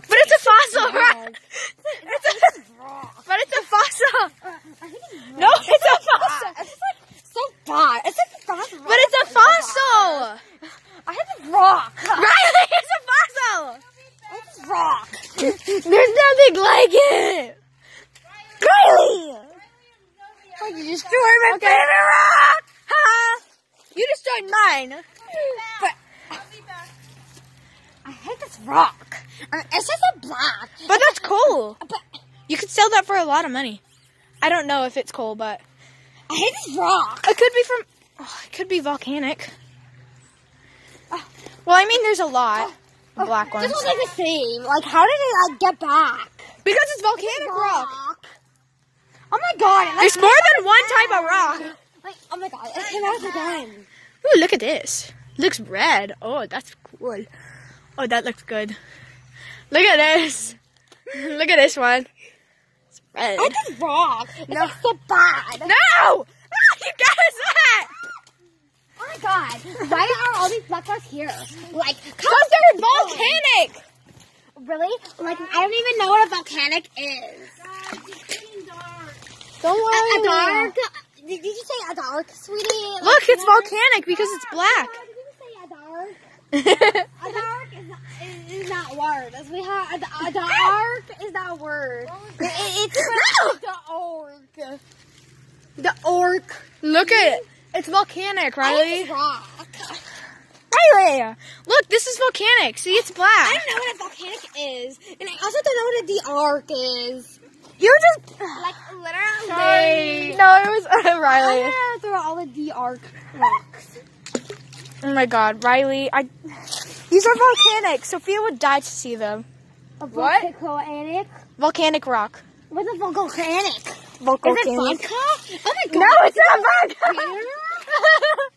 But it's a fossil rock. It's a, but it's a fossil. No, it's a fossil. It's like so bad. It's like a fossil. But it's a fossil. I hit the rock. Riley, it's a fossil. It's rock. There's nothing like it. Riley. You destroyed my Okay. favorite rock. You destroyed mine. But I hate this rock. Uh, It's just a black. But that's cool. But You could sell that for a lot of money. I don't know if it's cool, but I hate this rock. it could be from. Oh, it could be volcanic. Well, I mean, there's a lot of black ones This was like the same. Like, how did it like get back? because it's volcanic rock. Oh my god! it, like, There's more than one type of rock. Like, oh my god! It came out again. Ooh, look at this. Looks red. Oh, that's cool. Oh, that looks good. Look at this. look at this one. It's red. I hate this rock. It's like so bad. No! Ah, you guys that! Oh my god! Why are all these black rocks here? Like, Because they're volcanic! really? Like, I don't even know what a volcanic is. Don't worry. a dark? Did you say a dark, sweetie? Look, it's volcanic because it's black. Did you say a dark? A dark is not, is, is not word. As we have a, a dark is not word. It, it's No! the orc. the orc. Look at it. It's volcanic, Riley. rock. Riley! Look, this is volcanic. See, it's black. I don't know what a volcanic is, and I also don't know what a the arc is. You're just. Like literally. Sorry. No, it was uh, I'm gonna throw all the arc rocks. Oh my god, Riley. I. These are volcanic. Sophia would die to see them. A What? volcanic? Volcanic rock. What's a volcanic? Volcanic. Is it vodka? Oh my god. No, it's not vodka.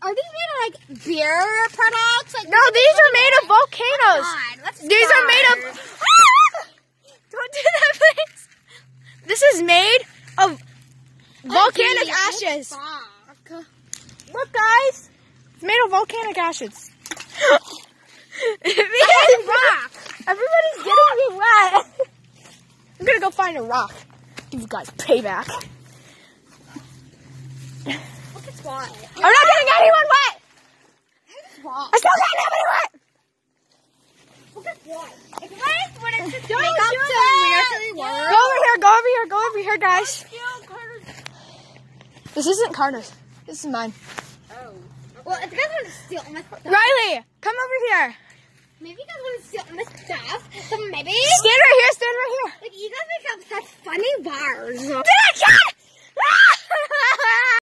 Are these made of like beer products? Like no, these are made of volcanoes. Oh let's These are made start. of. Don't do that, please. This is made of volcanic what ashes. Look, guys. It's made of volcanic ashes. It's rock. Everybody's getting me wet. I'm gonna go find a rock. Give you guys payback. Look at why. I'm not getting anyone wet. It's. I still got nobody wet. Look at why. If I wanted to Don't make up do some that. Go over here. Go over here. Go over here, guys. This isn't Carter's. This is mine. Oh. Well, if you guys want to steal my Riley, come over here. Maybe you guys want to steal my stuff, then maybe Stand right here. Stand right here. like you guys make up such funny bars.